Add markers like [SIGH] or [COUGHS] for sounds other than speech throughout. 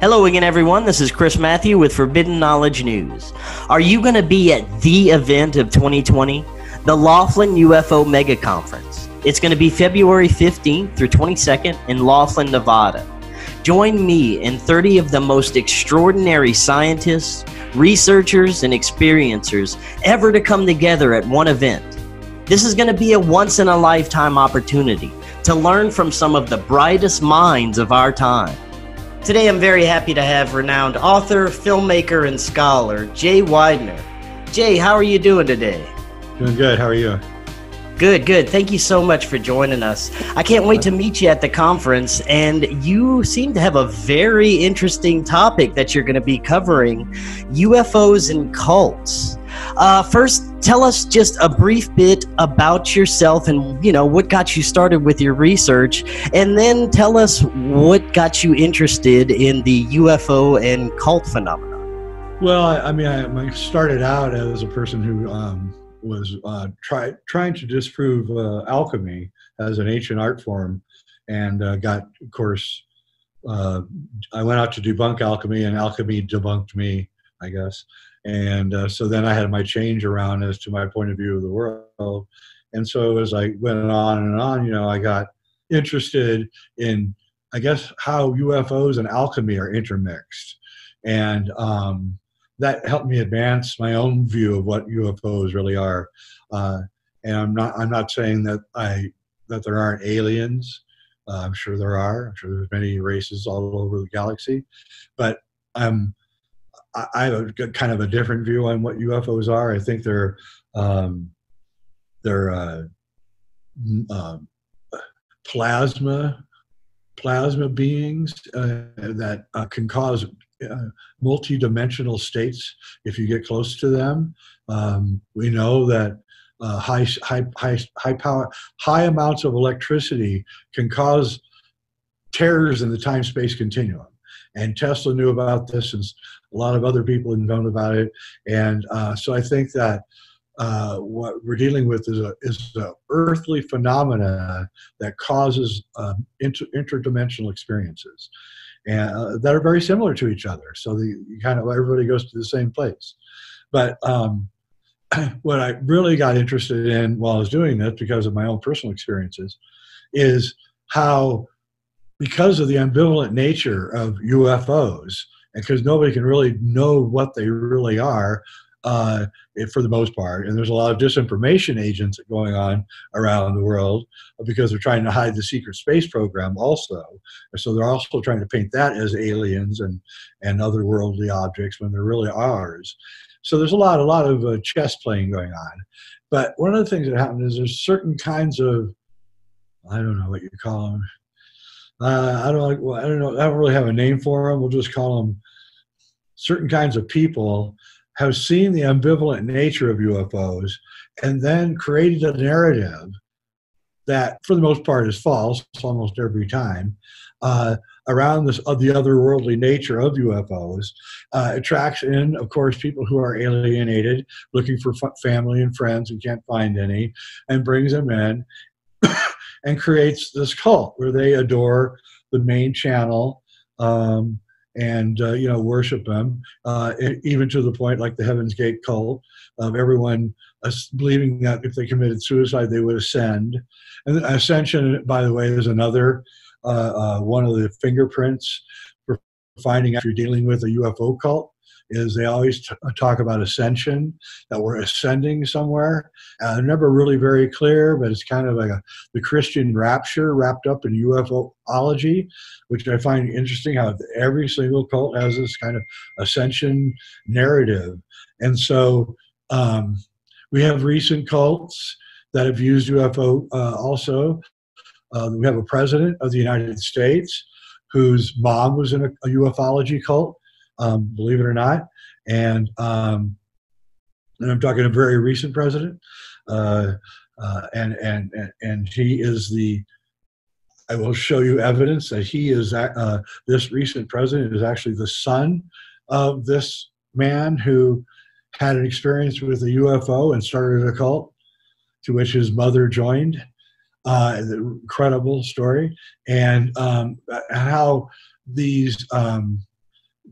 Hello again, everyone. This is Chris Mathieu with Forbidden Knowledge News. Are you going to be at the event of 2020? The Laughlin UFO Mega Conference. It's going to be February 15th through 22nd in Laughlin, Nevada. Join me and 30 of the most extraordinary scientists, researchers, and experiencers ever to come together at one event. This is going to be a once in a lifetime opportunity to learn from some of the brightest minds of our time. Today, I'm very happy to have renowned author, filmmaker, and scholar Jay Weidner. Jay, how are you doing today? Doing good. How are you? Good, good. Thank you so much for joining us. I can't wait to meet you at the conference. And you seem to have a very interesting topic that you're going to be covering UFOs and cults. Uh, first, tell us just a brief bit about yourself and you know what got you started with your research, and then tell us what got you interested in the UFO and cult phenomenon. Well, I, I mean, I, I, started out as a person who um, was uh, try, trying to disprove uh, alchemy as an ancient art form, and uh, got, of course, uh, I went out to debunk alchemy, and alchemy debunked me, I guess. And uh, so then I had my change around as to my point of view of the world. And so as I went on and on, you know, I got interested in, I guess, how UFOs and alchemy are intermixed. And um, that helped me advance my own view of what UFOs really are. Uh, and I'm not, I'm not saying that I, that there aren't aliens. Uh, I'm sure there are. I'm sure there's many races all over the galaxy, but I'm I have a kind of a different view on what UFOs are. I think they're um, they're uh, uh, plasma plasma beings uh, that uh, can cause uh, multi-dimensional states if you get close to them. Um, we know that uh, high, high, high, high power, high amounts of electricity can cause tears in the time-space continuum. And Tesla knew about this, and a lot of other people have known about it. And uh, so I think that uh, what we're dealing with is a is an earthly phenomena that causes um, inter- interdimensional experiences, and uh, that are very similar to each other. So the kind of everybody goes to the same place. But um, [CLEARS THROAT] what I really got interested in while I was doing this, because of my own personal experiences, is how because of the ambivalent nature of UFOs, and because nobody can really know what they really are uh, for the most part. And there's a lot of disinformation agents going on around the world because they're trying to hide the secret space program also. so they're also trying to paint that as aliens and, and otherworldly objects when they're really ours. So there's a lot, a lot of uh, chess playing going on. But one of the things that happened is there's certain kinds of, I don't know what you call them, uh, I don't well, I don't know I don't really have a name for them. We'll just call them certain kinds of people have seen the ambivalent nature of UFOs and then created a narrative that, for the most part, is false almost every time. Uh, around this of the otherworldly nature of UFOs uh, attracts in, of course, people who are alienated, looking for family and friends and can't find any, and brings them in [COUGHS] and creates this cult where they adore the main channel um, and uh, you know worship them, uh, even to the point like the Heaven's Gate cult of everyone uh, believing that if they committed suicide they would ascend. And ascension, by the way, is another uh, uh, one of the fingerprints for finding out if you're dealing with a UFO cult is they always t- talk about ascension, that we're ascending somewhere. Uh, never really very clear, but it's kind of like a, the Christian rapture wrapped up in UFOlogy, which I find interesting how every single cult has this kind of ascension narrative. And so um, we have recent cults that have used UFO uh, also. Uh, we have a president of the United States whose mom was in a, a ufology cult um, believe it or not. And um, and I'm talking a very recent president, uh, uh, and and and he is the. I will show you evidence that he is uh, this recent president is actually the son of this man who had an experience with a UFO and started a cult, to which his mother joined. Uh, incredible story, and um, how these um,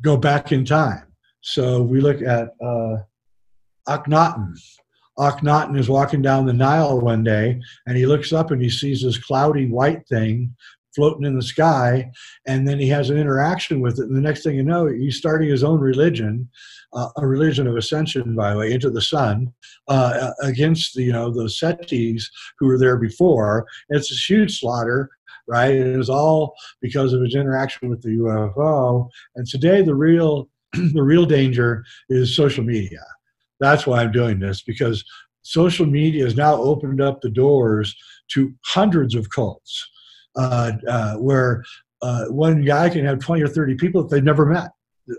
go back in time. So we look at uh, Akhenaten. Akhenaten is walking down the Nile one day, and he looks up and he sees this cloudy white thing floating in the sky, and then he has an interaction with it. And the next thing you know, he's starting his own religion, uh, a religion of ascension, by the way, into the sun, uh, against the, you know the Setis who were there before. It's a huge slaughter, right? It was all because of his interaction with the UFO. And today, the real [CLEARS THROAT] the real danger is social media. That's why I'm doing this because social media has now opened up the doors to hundreds of cults uh, uh, where uh, one guy can have 20 or 30 people that they've never met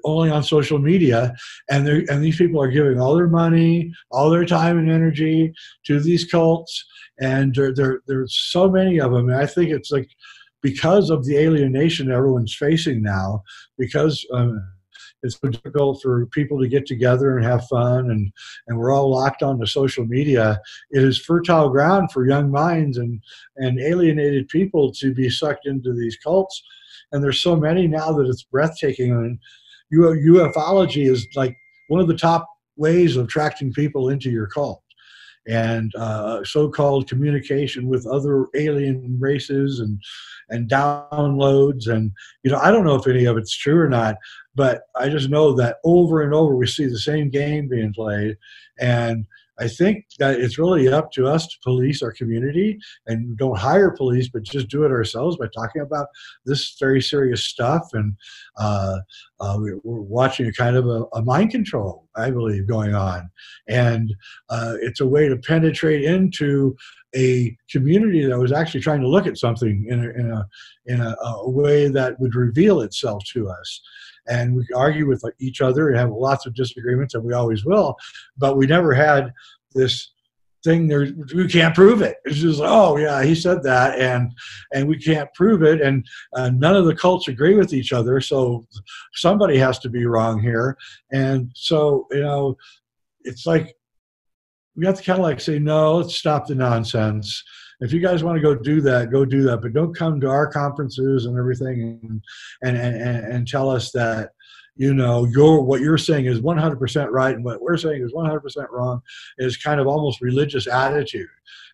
only on social media. And and these people are giving all their money all their time and energy to these cults. And there, there there's so many of them. And i think it's like because of the alienation everyone's facing now because um, it's difficult for people to get together and have fun and and we're all locked onto social media it is fertile ground for young minds and and alienated people to be sucked into these cults. And there's so many now that it's breathtaking. and ufology is like one of the top ways of attracting people into your cult. And uh, so-called communication with other alien races and and downloads. And you know i don't know if any of it's true or not but i just know that over and over we see the same game being played. And I think that it's really up to us to police our community and don't hire police, but just do it ourselves by talking about this very serious stuff. And uh, uh, we're, watching a kind of a, a, mind control, I believe, going on. And uh, it's a way to penetrate into a community that was actually trying to look at something in a, in a, in a, a way that would reveal itself to us and we argue with each other and have lots of disagreements, and we always will. But we never had this thing there we can't prove it it's just oh yeah he said that and and we can't prove it and uh, none of the cults agree with each other so somebody has to be wrong here and so you know it's like we have to kind of like say no let's stop the nonsense if you guys want to go do that, go do that. But don't come to our conferences and everything and and and, and tell us that you know your what you're saying is 100% right and what we're saying is 100% wrong is kind of almost religious attitude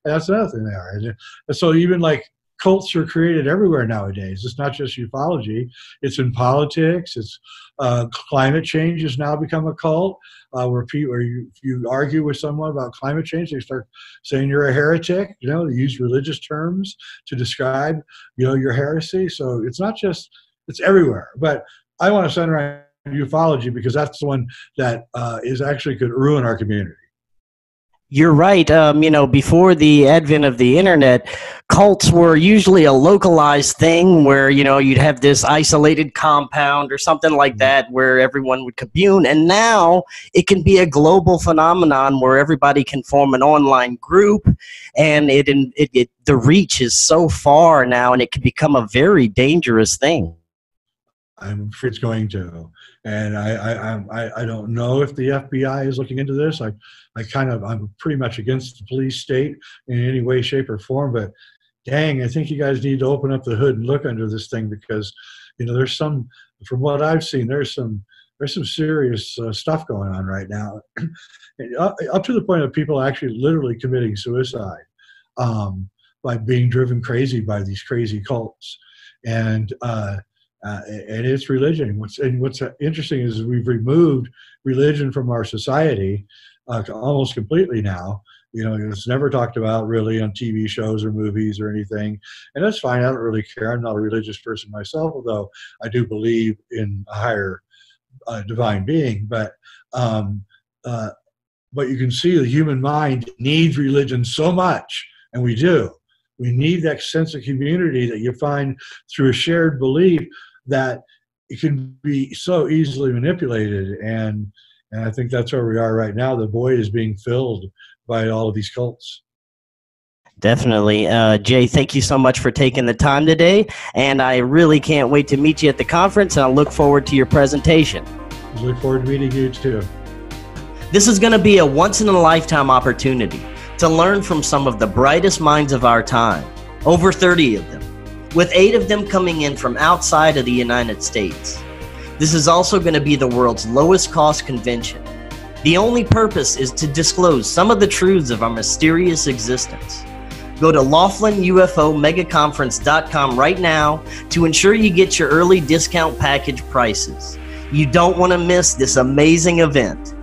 and that's another thing there and so even like cults are created everywhere nowadays it's not just ufology it's in politics it's uh, climate change has now become a cult uh, where people, where you, you argue with someone about climate change, they start saying you're a heretic. You know, they use religious terms to describe, you know, your heresy. So it's not just it's everywhere. But I want to center on ufology because that's the one that uh, is actually could ruin our community. You're right. Um, you know, before the advent of the internet, cults were usually a localized thing where, you know, you'd have this isolated compound or something like mm-hmm. that where everyone would commune. And now it can be a global phenomenon where everybody can form an online group and it, it, it the reach is so far now and it can become a very dangerous thing. I'm it's going to, and I, I, I, I don't know if the FBI is looking into this. I, I kind of, I'm pretty much against the police state in any way, shape, or form. But dang, I think you guys need to open up the hood and look under this thing because, you know, there's some, from what I've seen, there's some, there's some serious uh, stuff going on right now, [CLEARS THROAT] up, up, to the point of people actually literally committing suicide um, by being driven crazy by these crazy cults, and. Uh, uh, and it's religion. What's and what's interesting is we've removed religion from our society uh, almost completely now. You know, it's never talked about really on TV shows or movies or anything, and that's fine. I don't really care. I'm not a religious person myself, although I do believe in a higher uh, divine being. But um, uh, but you can see the human mind needs religion so much, and we do. We need that sense of community that you find through a shared belief that it can be so easily manipulated and and I think that's where we are right now. The void is being filled by all of these cults. Definitely. Uh, Jay, thank you so much for taking the time today. And I really can't wait to meet you at the conference. And I look forward to your presentation. I look forward to meeting you too. This is going to be a once in a lifetime opportunity to learn from some of the brightest minds of our time, over 30 of them with eight of them coming in from outside of the United States. This is also going to be the world's lowest cost convention. The only purpose is to disclose some of the truths of our mysterious existence. Go to LaughlinUFOMegaConference.com right now to ensure you get your early discount package prices. You don't want to miss this amazing event.